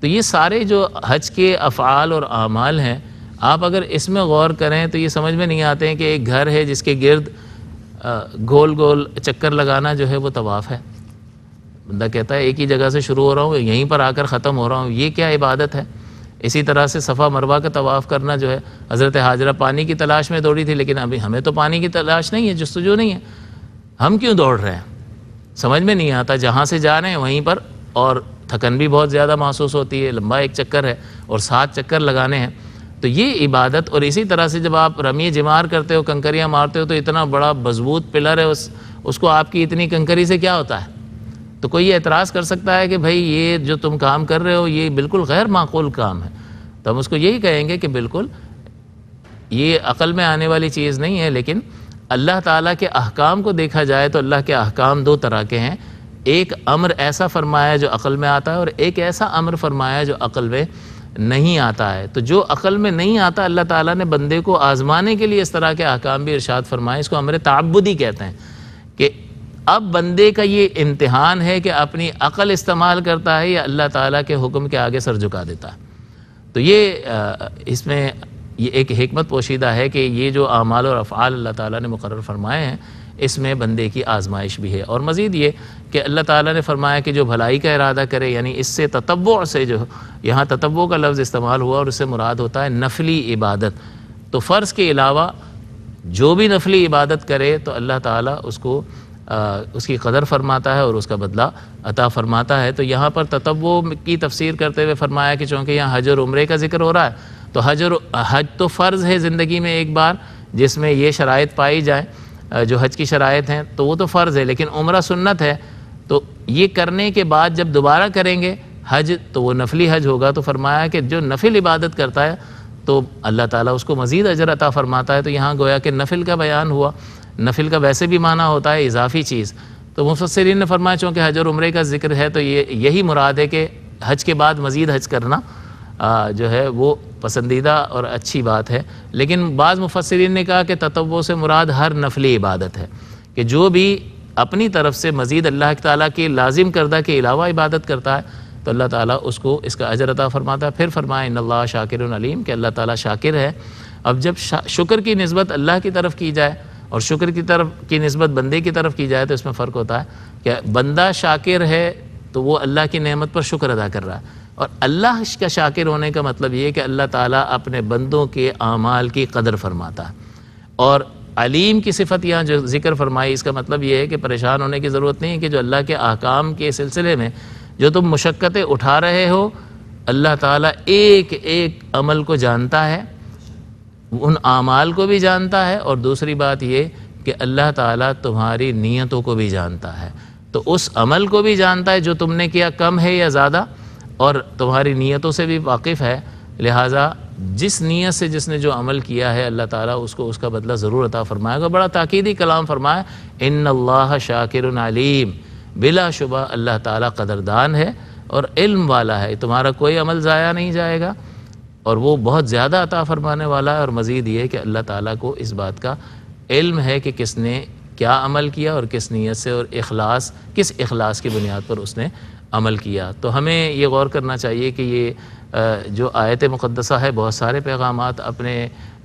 तो ये सारे जो हज के अफ़ाल और आमाल हैं, आप अगर इसमें गौर करें तो ये समझ में नहीं आते हैं कि एक घर है जिसके गिर्द गोल गोल चक्कर लगाना जो है वो तवाफ़ है। बंदा कहता है, एक ही जगह से शुरू हो रहा हूँ, यहीं पर आकर ख़त्म हो रहा हूँ। ये क्या इबादत है? इसी तरह से सफ़ा मरवा का तवाफ़ करना जो है, हज़रत हाजरा पानी की तलाश में दौड़ी थी, लेकिन अभी हमें तो पानी की तलाश नहीं है, जस्तजू नहीं है। हम क्यों दौड़ रहे हैं? समझ में नहीं आता, जहाँ से जा रहे हैं, वहीं पर, और थकन भी बहुत ज़्यादा महसूस होती है, लंबा एक चक्कर है, और सात चक्कर लगाने हैं। तो ये इबादत, और इसी तरह से जब आप रमी जमार करते हो, कंकरियाँ मारते हो तो इतना बड़ा मज़बूत पिलर है उस, उसको आपकी इतनी कंकरी से क्या होता है? तो कोई ये एतराज़ कर सकता है कि भाई ये जो तुम काम कर रहे हो, ये बिल्कुल गैर माकूल काम है। तो हम उसको यही कहेंगे कि बिल्कुल, ये अक़ल में आने वाली चीज़ नहीं है, लेकिन अल्लाह ताला के अहकाम को देखा जाए तो अल्लाह के अहकाम दो तरह के हैं। एक अमर ऐसा फरमाया जो अक़ल में आता है और एक ऐसा अमर फरमाया जो अक़ल में नहीं आता है। तो जो अक़ल में नहीं आता, अल्लाह ताला ने बंदे को आज़माने के लिए इस तरह के अहकाम भी इरशाद फरमाए, इसको अमर ताबुदी कहते हैं कि अब बंदे का ये इम्तहान है कि अपनी अक़ल इस्तेमाल करता है या अल्लाह ताला के हुक्म के आगे सर झुका देता है। तो ये इसमें ये एक हमत पोशीदा है कि ये जो अमाल और अफ़ाल अल्लाह ताला ने मुकर फरमाए हैं, इसमें बंदे की आजमाइश भी है। और मज़ीद ये कि अल्लाह ताला ने फरमाया कि जो भलाई का इरादा करे, यानी इससे ततव से जो, यहाँ ततव का लफ्ज़ इस्तेमाल हुआ और उससे मुराद होता है नफली इबादत। तो फ़र्ज़ के अलावा जो भी नफली इबादत करे तो अल्लाह ताला उसको उसकी कदर फरमाता है और उसका बदला अता फरमाता है। तो यहाँ पर ततव की तफसीर करते हुए फरमाया कि चूँकि यहाँ हज और उम्र का ज़िक्र हो रहा है तो हज और हज तो फ़र्ज़ है ज़िंदगी में एक बार, जिसमें ये शराइ पाई जाए जो हज की शराइ हैं तो वो तो फ़र्ज़ है, लेकिन उम्र सुन्नत है तो ये करने के बाद जब दोबारा करेंगे हज तो वो नफली हज होगा। तो फरमाया कि जो नफिल इबादत करता है तो अल्लाह ताला उसको मज़ीद अजर अता फ़रमाता है। तो यहाँ गोया कि नफिल का बयान हुआ नफिल का वैसे भी माना होता है इजाफ़ी चीज़। तो मुफसरीन ने फरमाया चूँकि हज और उम्र का ज़िक्र है तो ये यही मुराद है कि हज के बाद मज़ीद हज करना आ, जो है वो पसंदीदा और अच्छी बात है। लेकिन बाज़ मुफसरीन ने कहा कि तत्वों से मुराद हर नफली इबादत है कि जो भी अपनी तरफ़ से मज़ीद अल्लाह ताली की लाजिम करदा के अलावा इबादत करता है तो अल्लाह ताला उसको इसका अजर अता फरमाता है। फिर फरमाए इन शाकिर अलीम कि अल्लाह ताला शाकिर है। अब जब शुक्र की नस्बत अल्लाह की तरफ़ की जाए और शुक्र की तरफ़, की नस्बत बंदे की तरफ़ की जाए तो इसमें फ़र्क होता है कि बंदा शाकिर है तो वो अल्लाह की नेमत पर शुक्र अदा कर रहा है। और अल्लाह का शाकिर होने का मतलब ये कि अल्लाह ताला अपने बंदों के अमाल की कदर फरमाता है। और अलीम की सिफत यहाँ जो ज़िक्र फरमाई, इसका मतलब ये है कि परेशान होने की ज़रूरत नहीं है कि जो अल्लाह के अहकाम के सिलसिले में जो तुम मुशक्क़तें उठा रहे हो, अल्लाह ताला एक एक अमल को जानता है उन आमाल को भी जानता है और दूसरी बात ये कि अल्लाह ताला तुम्हारी नीयतों को भी जानता है। तो उस अमल को भी जानता है जो तुमने किया कम है या ज़्यादा और तुम्हारी नीयतों से भी वाकिफ़ है। लिहाजा जिस नीयत से जिसने जो अमल किया है अल्लाह ताला उसको उसका बदला ज़रूर अता फरमाएगा। बड़ा ताकीदी कलाम फरमाए इन अल्लाह शाकिर अलीम बिलाशुबा अल्लाह ताला कदरदान है और इल्म वाला है। तुम्हारा कोई अमल ज़ाया नहीं जाएगा। और वो बहुत ज़्यादा अता फरमाने वाला है और मज़ीद ये कि अल्लाह ताला को इस बात का इल्म है कि किसने क्या अमल किया और किस नीयत से और अखलास किस अखलास की बुनियाद पर उसने अमल किया। तो हमें ये गौर करना चाहिए कि ये जो आयत मुक़दसा है, बहुत सारे पैगाम अपने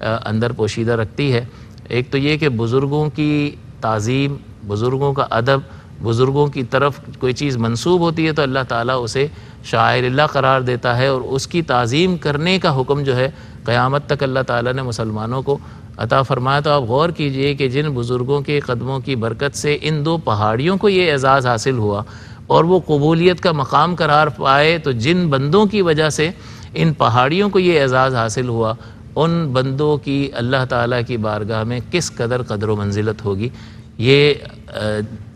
अंदर पोशीदा रखती है। एक तो ये कि बुज़ुर्गों की तज़ीम, बुज़ुर्गों का अदब, बुज़ुर्गों की तरफ़ कोई चीज़ मंसूब होती है तो अल्लाह ताला उसे शायर करार देता है और उसकी तज़ीम करने का हुक्म जो है, क़यामत तक अल्लाह ताला ने मुसलमानों को अता फ़रमाया। तो आप गौर कीजिए कि जिन बुज़ुर्गों के कदमों की बरकत से इन दो पहाड़ियों को ये एज़ाज़ हासिल हुआ और वो कबूलियत का मकाम करार पाए तो जिन बंदों की वजह से इन पहाड़ियों को ये एज़ाज़ हासिल हुआ, उन बंदों की अल्लाह ताला की बारगाह में किस कदर कदर मंजिलत होगी? ये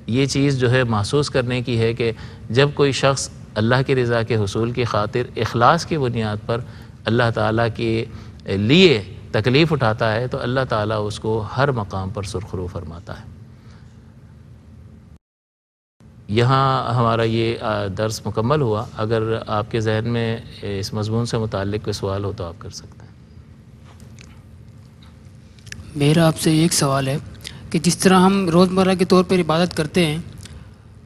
ये चीज़ जो है महसूस करने की है कि जब कोई शख्स अल्लाह की रज़ा के हसूल की खातिर अखलास की बुनियाद पर अल्लाह ताला के लिए तकलीफ़ उठाता है तो अल्लाह ताला उसको हर मकाम पर सुरखरू फरमाता है। यहाँ हमारा ये दर्स मुकम्मल हुआ। अगर आपके जहन में इस मजमून से मुतल कोई सवाल हो तो आप कर सकते हैं। मेरा आपसे एक सवाल है कि जिस तरह हम रोज़मर्रा के तौर पर इबादत करते हैं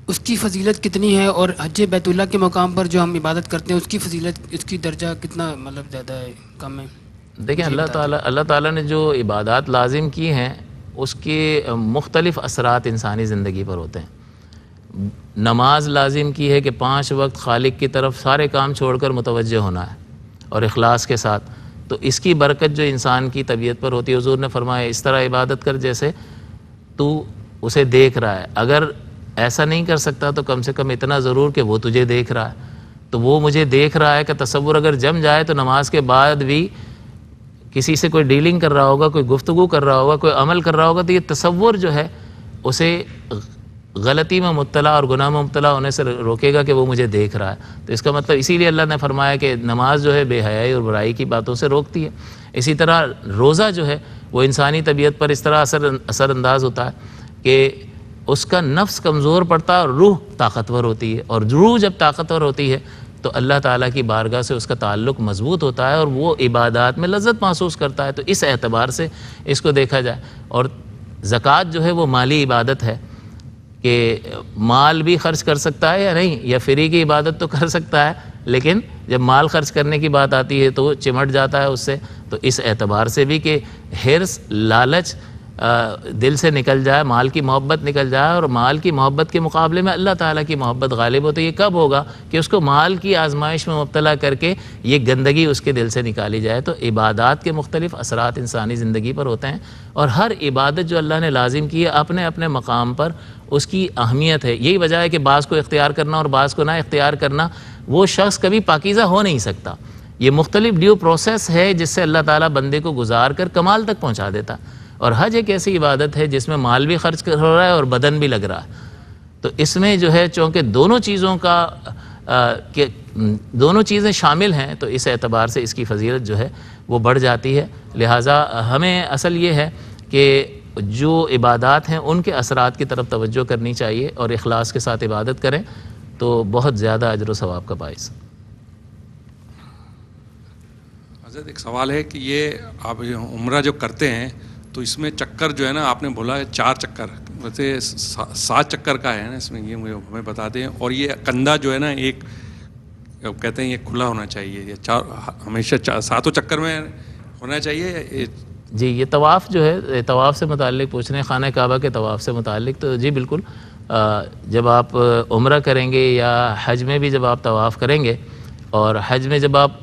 उसकी फजीलत कितनी है और हज बैतुल्ला के मकाम पर जो हम इबादत करते हैं उसकी फजीलत उसकी दर्जा कितना मतलब ज़्यादा है कम है? देखिए अल्लाह ताला अल्लाह ताला ने जो इबादत लाजिम की हैं उसके मुख्तलिफ़ असरात इंसानी ज़िंदगी पर होते हैं। नमाज़ लाजिम की है कि पाँच वक्त खालिक की तरफ़ सारे काम छोड़कर मुतवजह होना है और अखलास के साथ। तो इसकी बरकत जो इंसान की तबीयत पर होती है हजूर ने फरमाया इस तरह इबादत कर जैसे तू उसे देख रहा है। अगर ऐसा नहीं कर सकता तो कम से कम इतना ज़रूर कि वो तुझे देख रहा है। तो वो मुझे देख रहा है कि तस्वुर अगर जम जाए तो नमाज़ के बाद भी किसी से कोई डीलिंग कर रहा होगा, कोई गुफ्तु कर रहा होगा, कोई अमल कर रहा होगा तो ये तस्वुर जो है, उसे गलती में मुबतला और गुनाह में मुबतला होने से रोकेगा कि वो मुझे देख रहा है। तो इसका मतलब इसीलिए अल्लाह ने फरमाया कि नमाज़ जो है बेहयाई और बुराई की बातों से रोकती है। इसी तरह रोज़ा जो है, वो इंसानी तबीयत पर इस तरह असर, असरअंदाज होता है कि उसका नफ्स कमज़ोर पड़ता है और रूह ताकतवर होती है। और रूह जब ताकतवर होती है तो अल्लाह ताला की बारगाह से उसका ताल्लुक मज़बूत होता है और वो इबादत में लज्जत महसूस करता है। तो इस एतबार से इसको देखा जाए और ज़क़़त जो है वो माली इबादत है कि माल भी खर्च कर सकता है या नहीं, या फ्री की इबादत तो कर सकता है, लेकिन जब माल खर्च करने की बात आती है तो चिमट जाता है उससे। तो इस एतबार से भी कि हिरस, लालच दिल से निकल जाए माल की मोहब्बत निकल जाए और माल की मोहब्बत के मुकाबले में अल्लाह ताला की मोहब्बत गालिब हो तो ये कब होगा कि उसको माल की आजमाइश में मुबतला करके ये गंदगी उसके दिल से निकाली जाए? तो इबादत के मुख्तलिफ़ असरात इंसानी ज़िंदगी पर होते हैं और हर इबादत जो अल्लाह ने लाजिम की है अपने अपने मकाम पर उसकी अहमियत है। यही वजह है कि बाज़ को इख्तियार करना और बाज़ को ना इख्तियार करना वो शख्स कभी पाकिज़ा हो नहीं सकता। ये मुख्तलिफ़ ड्यू प्रोसेस है जिससे अल्लाह ताला बंदे को गुजार कर कमाल तक पहुँचा देता। और हज एक ऐसी इबादत है जिसमें माल भी खर्च हो रहा है और बदन भी लग रहा है। तो इसमें जो है चूँकि दोनों चीज़ों का आ, के दोनों चीज़ें शामिल हैं तो इस एतबार से इसकी फजीलत जो है वो बढ़ जाती है। लिहाजा हमें असल ये है कि जो इबादत हैं उनके असरात की तरफ़ तवज्जो करनी चाहिए और अखलास के साथ इबादत करें तो बहुत ज़्यादा अजर सवाब का बायस। हज़रत एक सवाल है कि ये आप उम्र जो करते हैं तो इसमें चक्कर जो है ना, आपने बोला है चार चक्कर। वैसे सात चक्कर का है ना इसमें, ये मुझे, हमें बता दें। और ये कंधा जो है ना, एक कहते हैं ये खुला होना चाहिए। ये चार हमेशा चार सातों चक्कर में होना चाहिए जी, ये तवाफ़ जो है तवाफ़ से मुतल पूछ रहे हैं, खाना काबा के तवाफ़ से मुतल तो जी, बिल्कुल जब आप उम्र करेंगे या हज में भी जब आप तवाफ़ करेंगे और हज में जब आप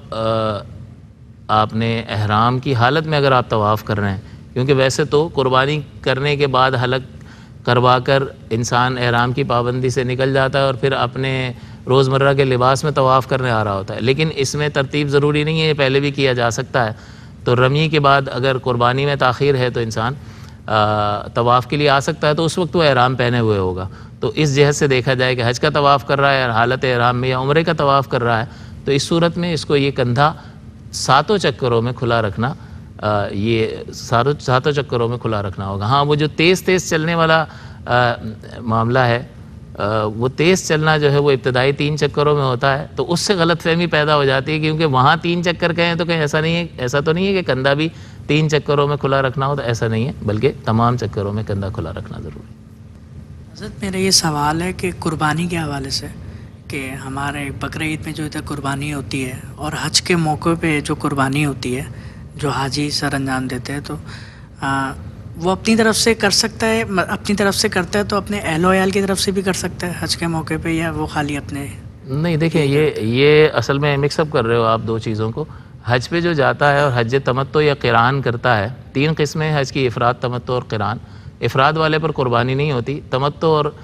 आपने अहराम की हालत में अगर आप तवाफ़ कर रहे हैं क्योंकि वैसे तो कुर्बानी करने के बाद हलक करवा कर इंसान एहराम की पाबंदी से निकल जाता है और फिर अपने रोज़मर्रा के लिबास में तवाफ़ करने आ रहा होता है। लेकिन इसमें तरतीब ज़रूरी नहीं है पहले भी किया जा सकता है। तो रमी के बाद अगर कुर्बानी में ताख़िर है तो इंसान तवाफ़ के लिए आ सकता है तो उस वक्त वो एहराम पहने हुए होगा। तो इस जहद से देखा जाए कि हज का तवाफ़ कर रहा है और हालत एहराम में या उम्र का तवाफ़ कर रहा है तो इस सूरत में इसको ये कंधा सातों चक्करों में खुला रखना ये सारों सातों चक्करों में खुला रखना होगा। हाँ वो जो तेज़ तेज़ चलने वाला आ, मामला है आ, वो तेज़ चलना जो है वो इब्तदाई तीन चक्करों में होता है तो उससे गलत फहमी पैदा हो जाती है क्योंकि वहाँ तीन चक्कर कहें तो कहीं ऐसा नहीं है ऐसा तो नहीं है कि कंधा भी तीन चक्करों में खुला रखना हो तो ऐसा नहीं है बल्कि तमाम चक्करों में कंधा खुला रखना ज़रूरी हज़रत मेरा ये सवाल है कि कुर्बानी के हवाले से कि हमारे बकर ईद में जो इधर कुर्बानी होती है और हज के मौके पे जो कुर्बानी होती है जो हाजी सर अंजाम देते हैं तो आ, वो अपनी तरफ़ से कर सकता है अपनी तरफ़ से करता है तो अपने एहलो याल की तरफ़ से भी कर सकता है हज के मौके पे या वो खाली अपने? नहीं देखिए ये ये असल में मिक्सअप कर रहे हो आप दो चीज़ों को। हज पे जो जाता है और हज तमत्तो या किरान करता है तीन किस्में हज की अफराद तमत्तो और किरान। अफराद वाले पर कुर्बानी नहीं होती तमत्तो और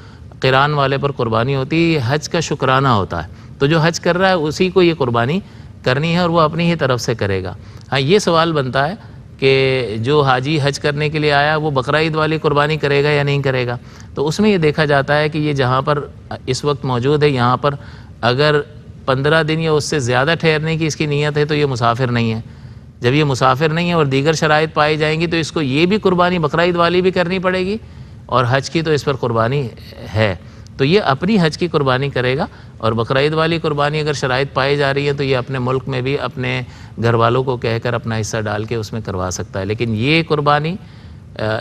किरान वाले पर कुर्बानी होती हज का शुक्राना होता है। तो जो हज कर रहा है उसी को ये कुर्बानी करनी है और वो अपनी ही तरफ़ से करेगा। हाँ ये सवाल बनता है कि जो हाजी हज करने के लिए आया, वो बकरा ईद वाली कुर्बानी करेगा या नहीं करेगा? तो उसमें ये देखा जाता है कि ये जहाँ पर, इस वक्त मौजूद है, यहाँ पर अगर पंद्रह दिन या उससे ज़्यादा ठहरने की इसकी नीयत है तो ये मुसाफिर नहीं है। जब ये मुसाफिर नहीं है और दीगर शराइ पाई जाएँगी तो इसको ये भी कुर्बानी, बकरा ईद वाली भी करनी पड़ेगी और हज की तो इस पर कुर्बानी है। तो ये अपनी हज की कुर्बानी करेगा और बकरीद वाली कुर्बानी अगर शराइ पाई जा रही है तो ये अपने मुल्क में भी अपने घर वालों को कहकर अपना हिस्सा डाल के उसमें करवा सकता है। लेकिन ये कुर्बानी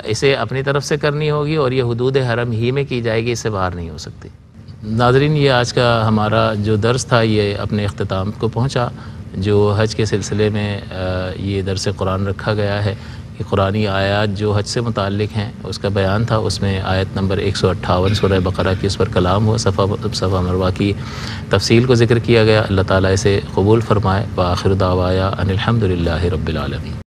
इसे अपनी तरफ़ से करनी होगी और ये हदूद हरम ही में की जाएगी, इससे बाहर नहीं हो सकती। नाजरीन, ये आज का हमारा जो दर्स था, ये अपने अख्ताम को पहुँचा, जो हज के सिलसिले में ये दरस कुरान रखा गया है। कि कुरानी आयात जो हज से मुतक हैं, उसका बयान था, उसमें आयत नंबर एक सौ अट्ठावन, सुरह बकरा की उस पर कलाम हुआ, सफ़ा सफ़ा मरवा की तफसील को ज़िक्र किया गया। अल्लाह ताली से कबूल फ़रमाए। व आखिर दावाया अनिलहमदिल्ला रबालमी